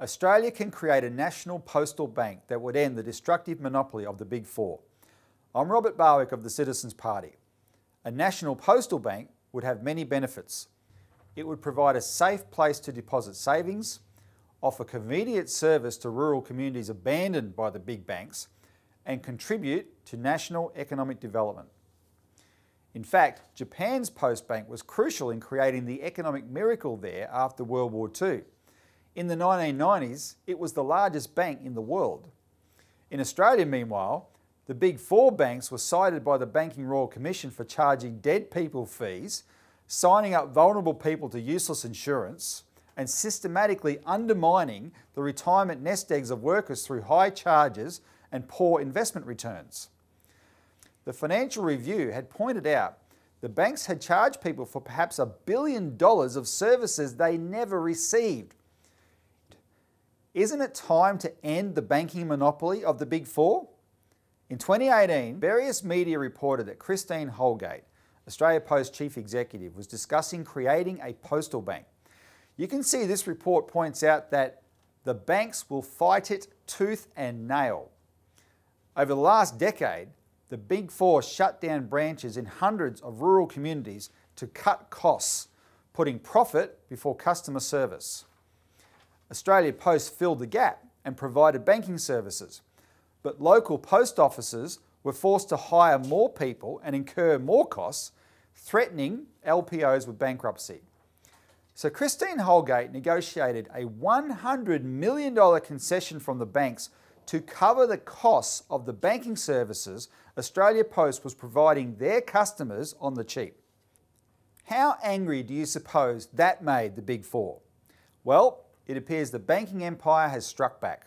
Australia can create a national postal bank that would end the destructive monopoly of the Big Four. I'm Robert Barwick of the Citizens Party. A national postal bank would have many benefits. It would provide a safe place to deposit savings, offer convenient service to rural communities abandoned by the big banks, and contribute to national economic development. In fact, Japan's post bank was crucial in creating the economic miracle there after World War II. In the 1990s, it was the largest bank in the world. In Australia, meanwhile, the big four banks were cited by the Banking Royal Commission for charging dead people fees, signing up vulnerable people to useless insurance, and systematically undermining the retirement nest eggs of workers through high charges and poor investment returns. The Financial Review had pointed out the banks had charged people for perhaps a billion dollars of services they never received isn't it time to end the banking monopoly of the Big Four? In 2018, various media reported that Christine Holgate, Australia Post Chief Executive, was discussing creating a postal bank. You can see this report points out that the banks will fight it tooth and nail. Over the last decade, the Big Four shut down branches in hundreds of rural communities to cut costs, putting profit before customer service. Australia Post filled the gap and provided banking services, but local post offices were forced to hire more people and incur more costs, threatening LPOs with bankruptcy. So Christine Holgate negotiated a $100 million concession from the banks to cover the costs of the banking services Australia Post was providing their customers on the cheap. How angry do you suppose that made the Big Four? Well, it appears the banking empire has struck back.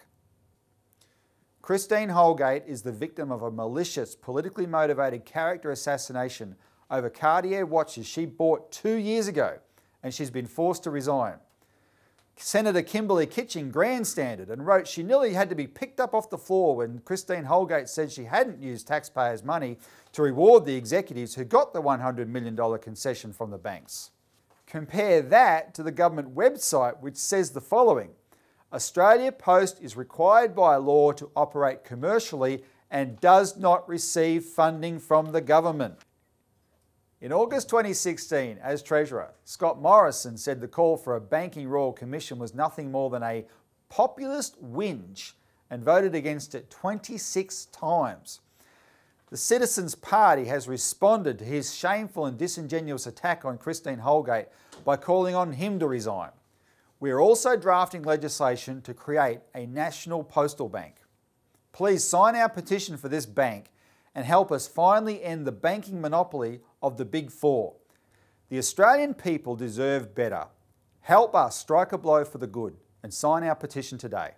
Christine Holgate is the victim of a malicious, politically motivated character assassination over Cartier watches she bought two years ago, and she's been forced to resign. Senator Kimberly Kitching grandstanded and wrote she nearly had to be picked up off the floor when Christine Holgate said she hadn't used taxpayers' money to reward the executives who got the $100 million concession from the banks. Compare that to the government website, which says the following Australia Post is required by law to operate commercially and does not receive funding from the government. In August 2016, as Treasurer, Scott Morrison said the call for a Banking Royal Commission was nothing more than a populist whinge and voted against it 26 times. The Citizens Party has responded to his shameful and disingenuous attack on Christine Holgate by calling on him to resign. We are also drafting legislation to create a national postal bank. Please sign our petition for this bank and help us finally end the banking monopoly of the Big Four. The Australian people deserve better. Help us strike a blow for the good and sign our petition today.